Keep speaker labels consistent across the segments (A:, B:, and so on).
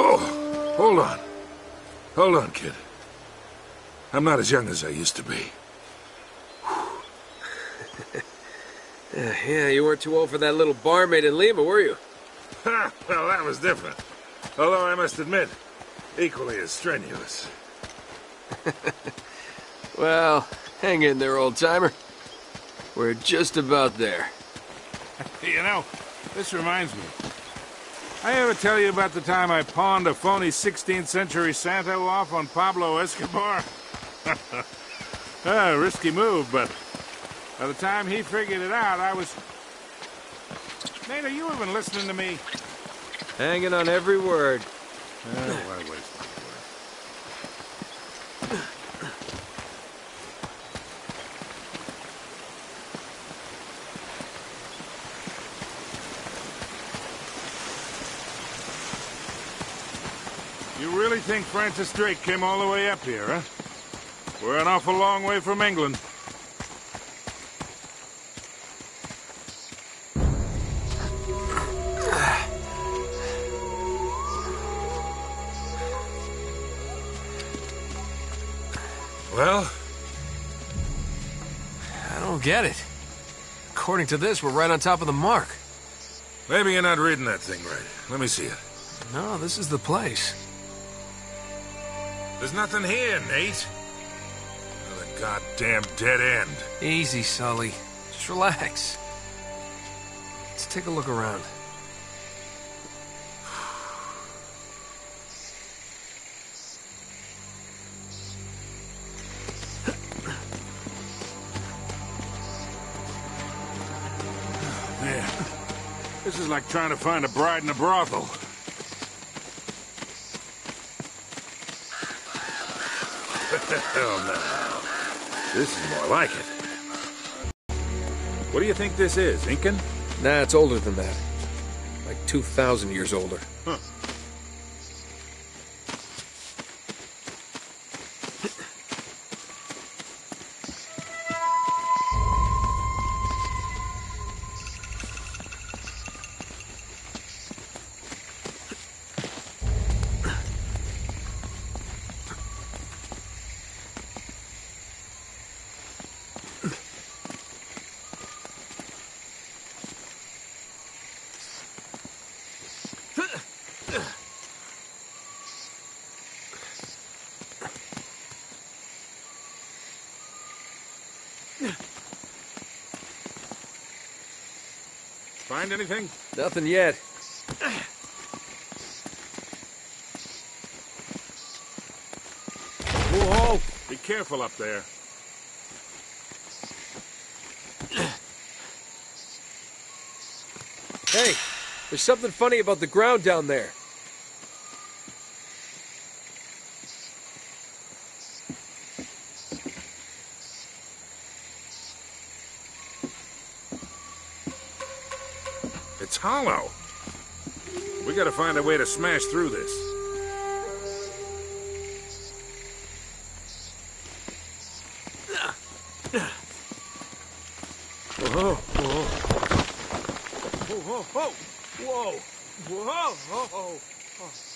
A: Oh, hold on. Hold on, kid. I'm not as young as I used to be.
B: Uh, yeah, you weren't too old for that little barmaid in Lima, were you?
A: Well, that was different. Although I must admit, equally as strenuous.
B: Well, hang in there, old-timer. We're just about there.
A: You know, this reminds me. I ever tell you about the time I pawned a phony 16th century Santo off on Pablo Escobar? ah, risky move, but by the time he figured it out, I was... Nate, are you even listening to me?
B: Hanging on every word.
A: Oh, why waste think Francis Drake came all the way up here, huh? We're an awful long way from England. Well,
B: I don't get it. According to this, we're right on top of the mark.
A: maybe you're not reading that thing right. Let me see it.
B: No, this is the place.
A: There's nothing here, Nate. Another goddamn dead end.
B: Easy, Sully. Just relax. Let's take a look around.
A: Man, this is like trying to find a bride in a brothel. Hell no. This is more like it. What do you think this is, Incan?
B: Nah, it's older than that. Like 2,000 years older.
A: Huh. Find anything?
B: Nothing yet.
A: Whoa! Be careful up there.
B: Hey, there's something funny about the ground down there.
A: Hollow. We gotta find a way to smash through this.
B: Whoa, whoa. Whoa, whoa, whoa. Whoa, whoa.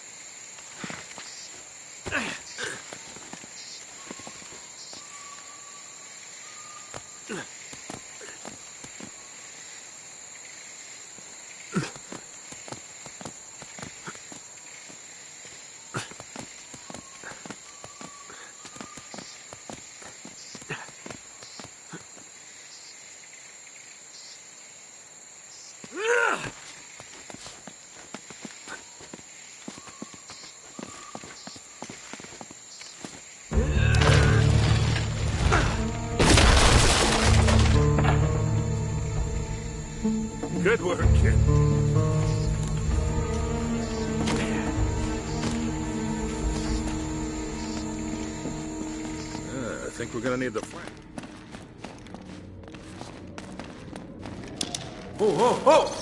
A: Good work, kid. Uh, I think we're gonna need the flank.
B: Whoa, whoa, whoa!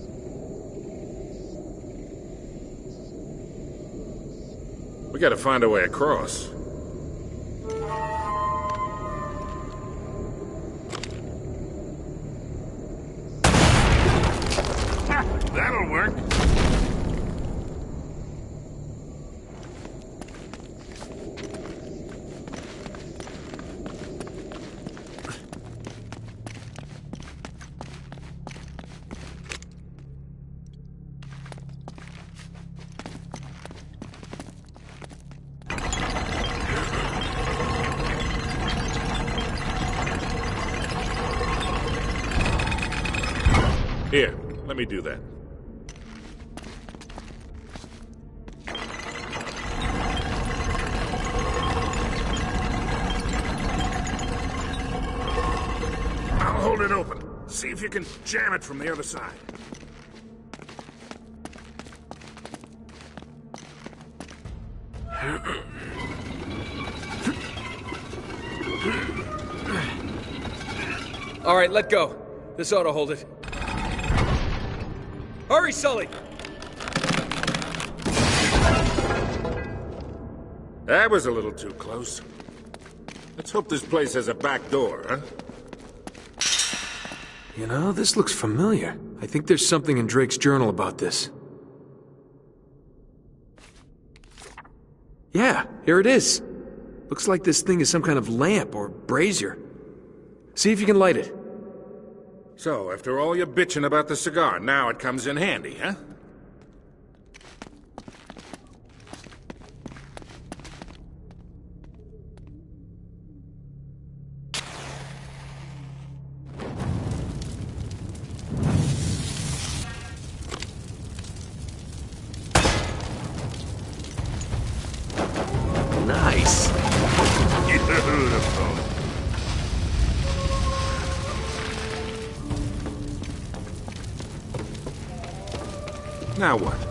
A: We gotta find a way across. Me do that. I'll hold it open. See if you can jam it from the other side.
B: All right, let go. This ought to hold it. Hurry, Sully!
A: That was a little too close. Let's hope this place has a back door, huh?
B: You know, this looks familiar. I think there's something in Drake's journal about this. Yeah, here it is. Looks like this thing is some kind of lamp or brazier. See if you can light it.
A: So, after all your bitching about the cigar, now it comes in handy, huh?
B: Nice.
A: Beautiful. Now what?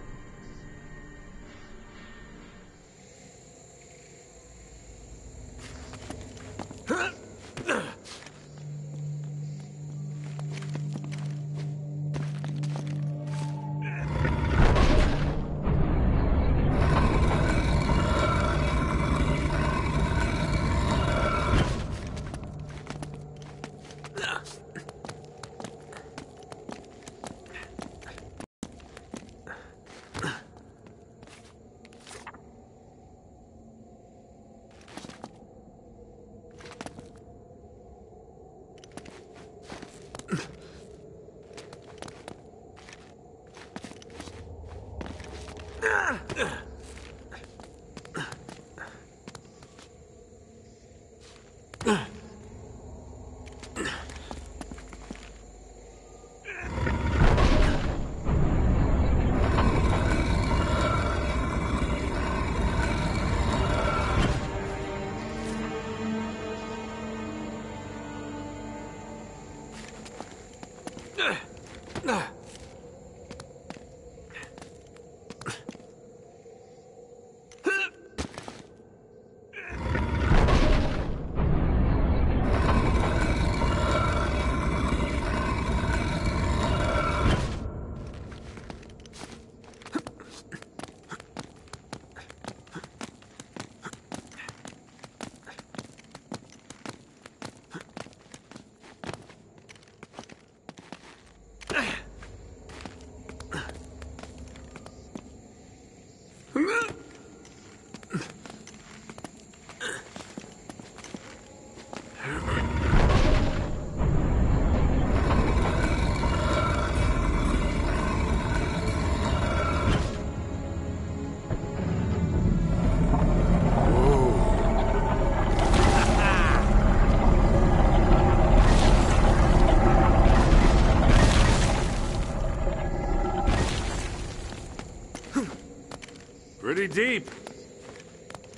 A: Deep.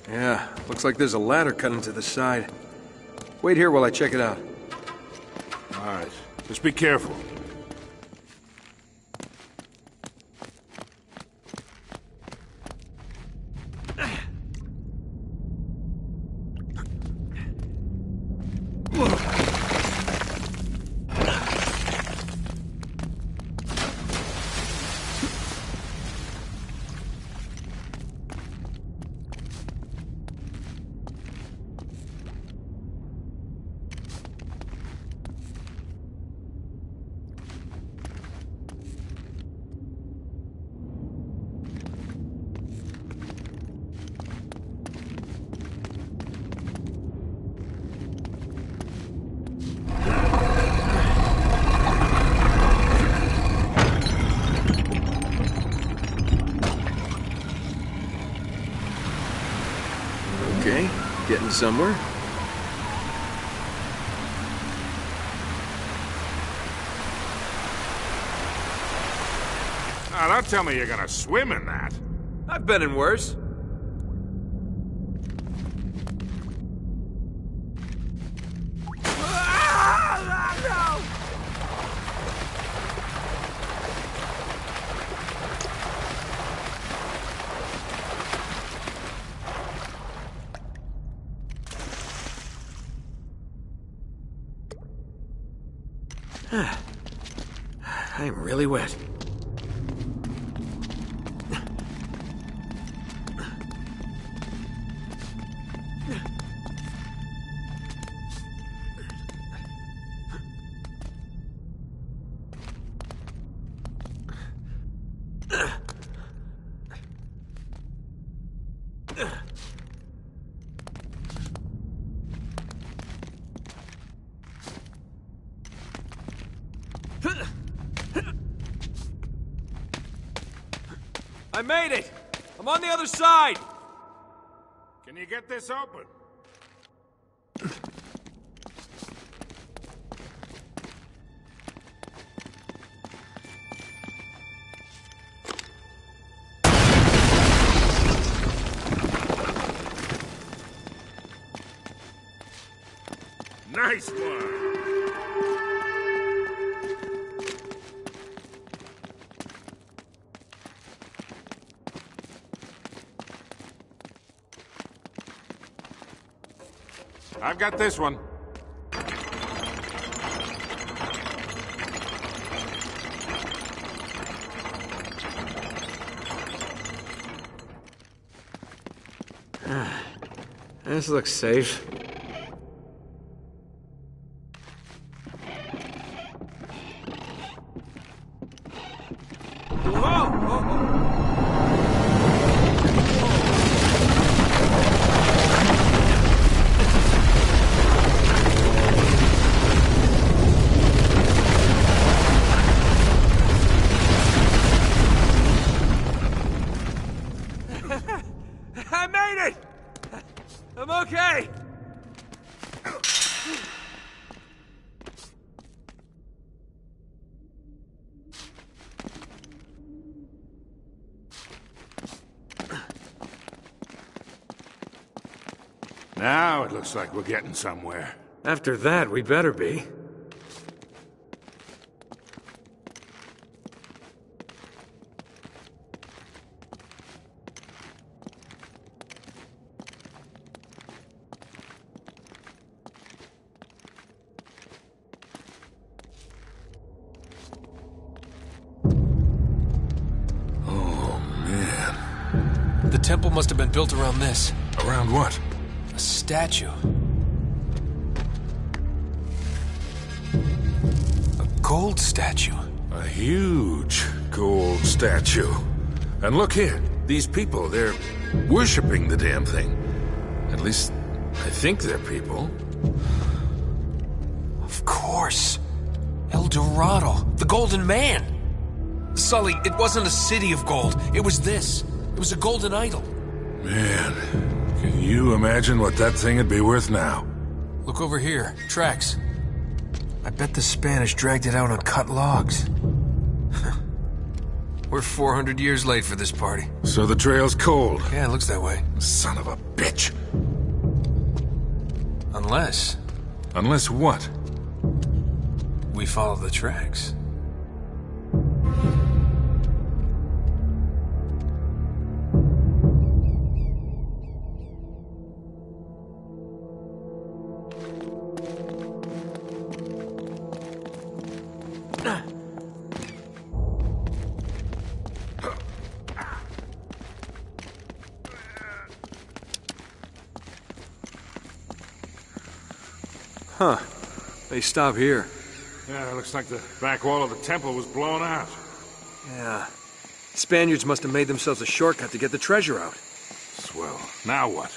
B: Yeah, looks like there's a ladder cut into the side. Wait here while I check it out.
A: All right. Just be careful.
B: Okay, getting somewhere.
A: Now, don't tell me you're gonna swim in that.
B: I've been in worse. Ah, I'm really wet. I made it! I'm on the other side!
A: Can you get this open? nice one! I've got this one.
B: Ah, this looks safe.
A: Looks like we're getting somewhere.
B: After that, we better be.
A: Man.
C: The temple must have been built around this.
A: Around what?
C: A statue. A gold statue.
A: A huge gold statue. And look here, these people, they're worshipping the damn thing. At least, I think they're people.
C: Of course. El Dorado. The Golden Man. Sully, it wasn't a city of gold. It was this. It was a golden idol.
A: Man, can you imagine what that thing would be worth now?
C: Look over here. Tracks.
B: I bet the Spanish dragged it out on cut logs. We're 400 years late for this party.
A: So the trail's cold.
C: Yeah, it looks that way.
A: Son of a bitch.
C: Unless
A: Unless what?
C: we follow the tracks.
B: Stop here.
A: Yeah, it looks like the back wall of the temple was blown out.
B: Yeah. Spaniards must have made themselves a shortcut to get the treasure out.
A: Swell. Now what?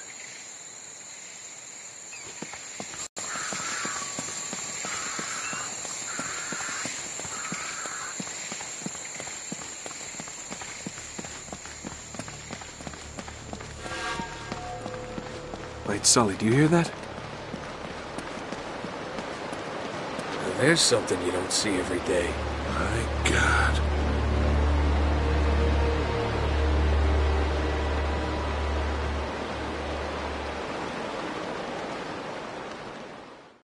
B: Wait, Sully, do you hear that? There's something you don't see every day.